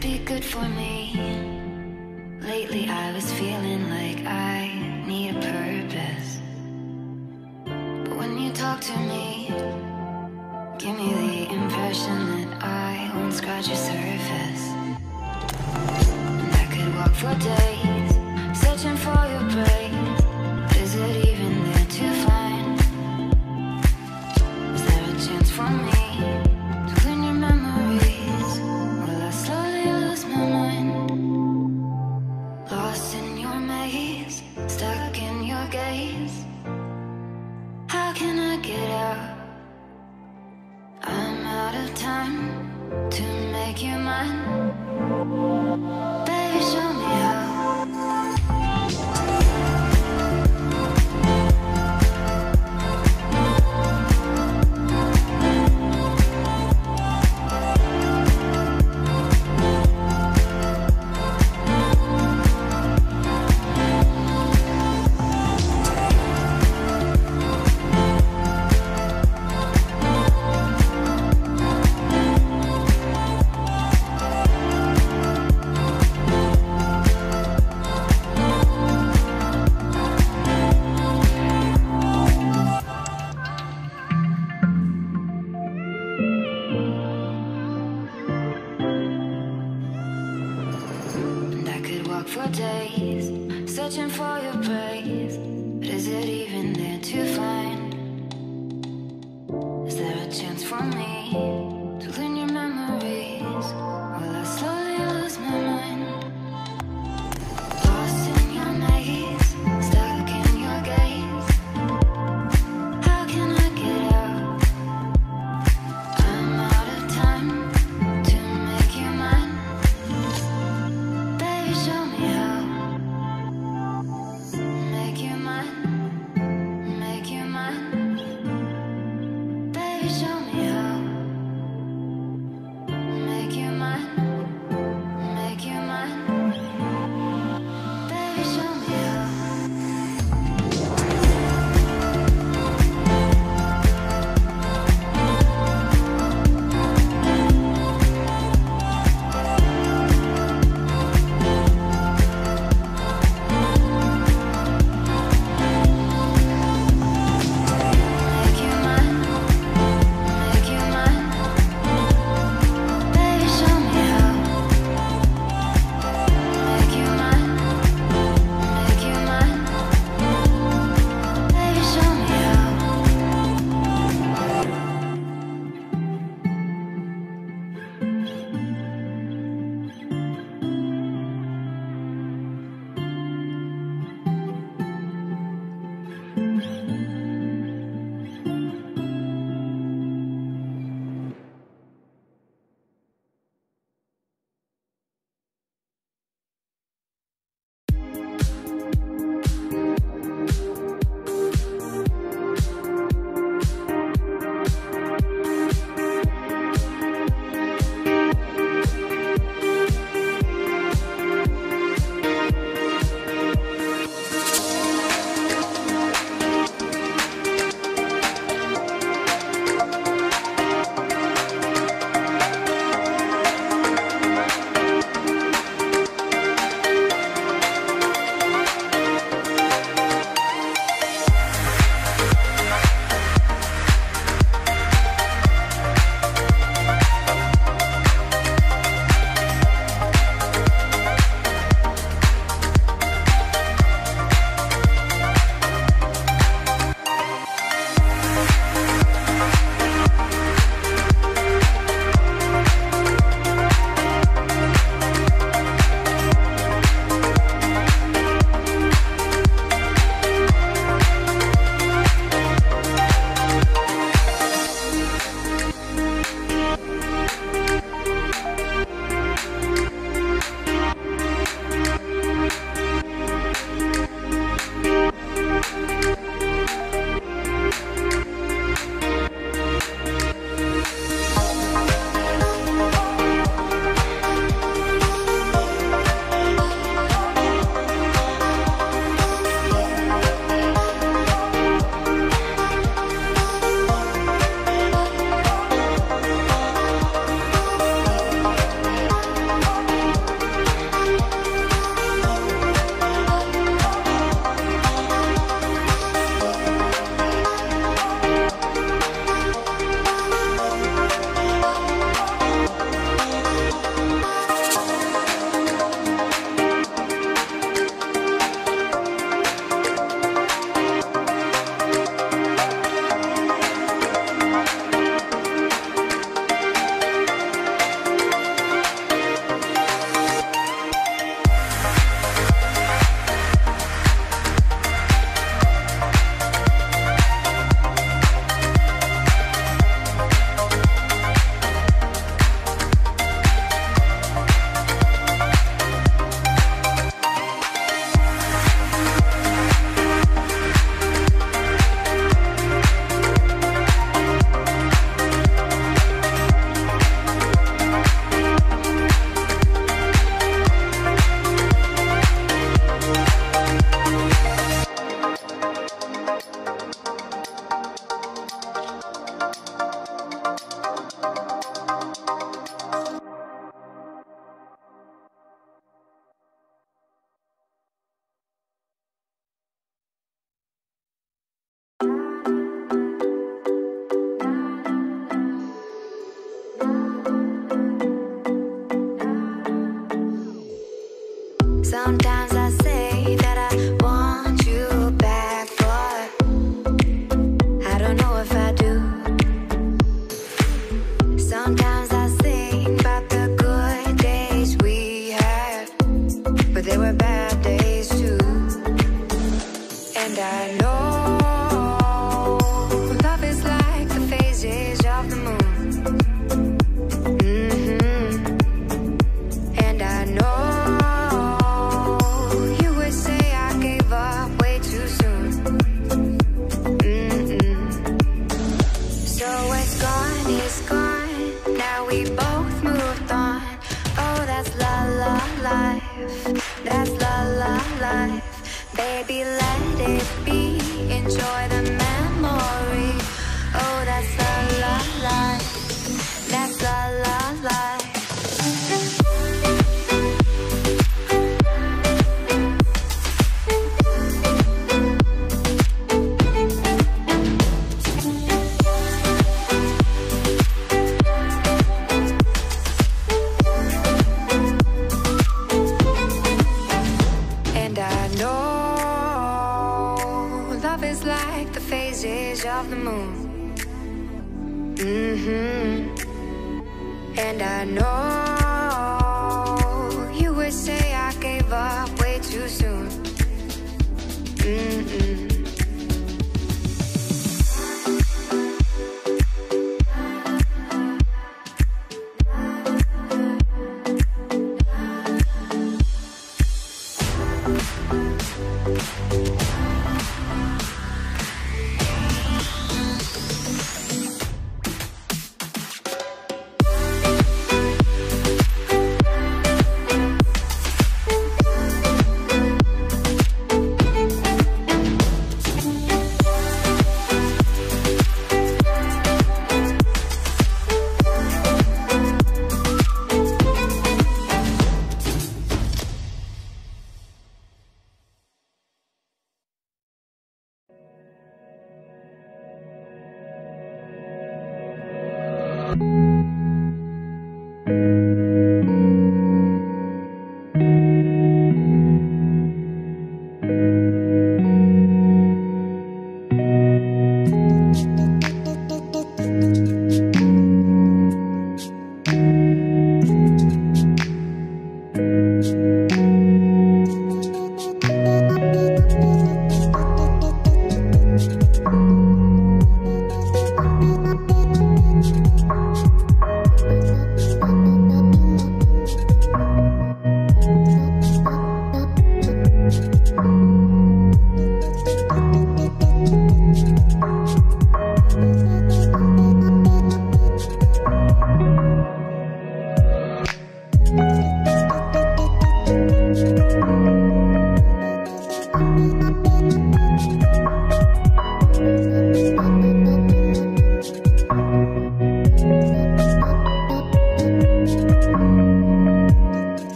could be good for me. Lately, I was feeling like I need a purpose. But when you talk to me, give me the impression that I won't scratch your surface. lost in your maze, stuck in your gaze. How can I get out? I'm out of time to make you mine. love is like the phases of the moon. Mm-hmm. And I know you would say I gave up way too soon. Mm-mm.